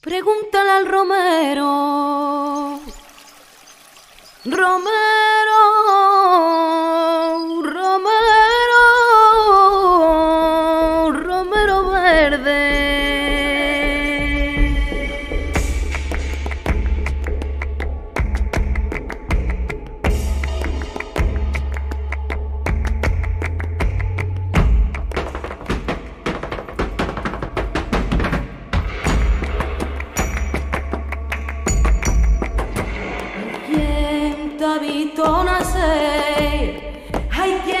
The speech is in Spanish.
Pregúntale al Romero. Romero, Romero, Romero Verde. tavitona sei. Hay que